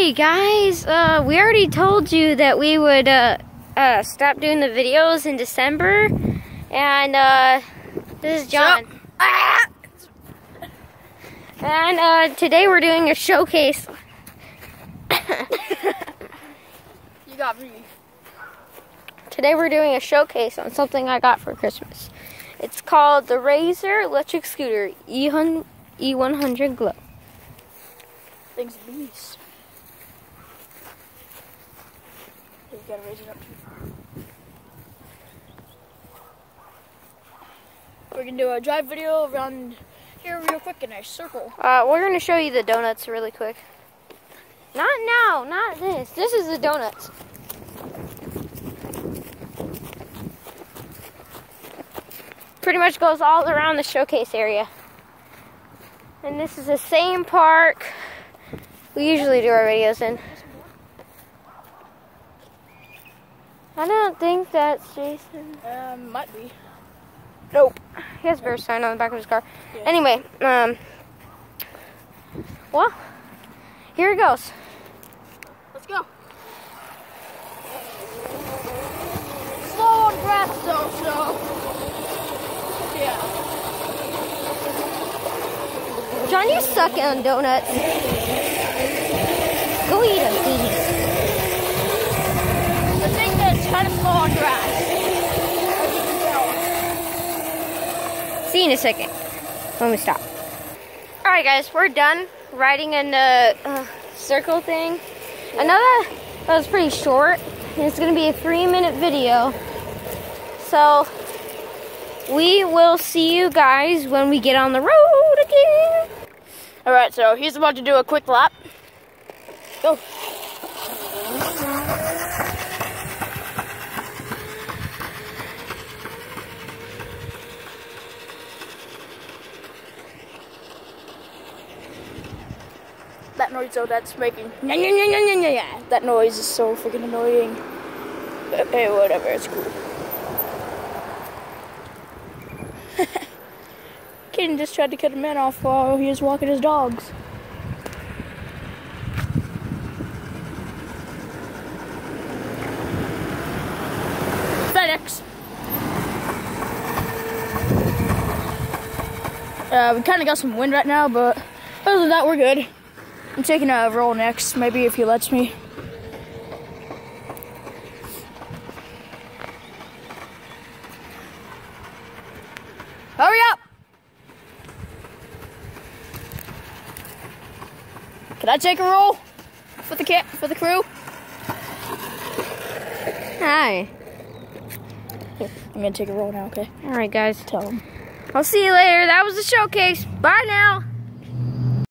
Hey guys, uh, we already told you that we would uh, uh, stop doing the videos in December, and uh, this is John. Ah! And uh, today we're doing a showcase. you got me. Today we're doing a showcase on something I got for Christmas. It's called the Razor Electric Scooter E100 Glow. Things beast. You gotta raise it up too far. We're gonna do a drive video around here real quick in a circle. Uh, we're gonna show you the donuts really quick. Not now, not this. This is the donuts. Pretty much goes all around the showcase area. And this is the same park we usually do our videos in. I don't think that's Jason. Um, might be. Nope. He has a bear sign on the back of his car. Yeah. Anyway, um, well, here it goes. Let's go. Slow on grass, so, so. Yeah. John, you suck on donuts. Go eat them, please. The thing that's kind of slow on grass. See you in a second when we stop. All right, guys, we're done riding in the uh, circle thing. Yeah. Another that was pretty short. It's gonna be a three-minute video. So we will see you guys when we get on the road again. All right, so he's about to do a quick lap. Go. That noise though that's making Yeah, yeah, yeah, yeah, yeah. that noise is so freaking annoying. But hey, whatever, it's cool. Kaden just tried to cut a man off while he was walking his dogs. FedEx. Uh, we kind of got some wind right now, but other than that, we're good. I'm taking a roll next, maybe if he lets me. Hurry up! Can I take a roll for the cat for the crew? Hi. Here, I'm gonna take a roll now, okay? All right, guys. Tell them. I'll see you later. That was the showcase. Bye now.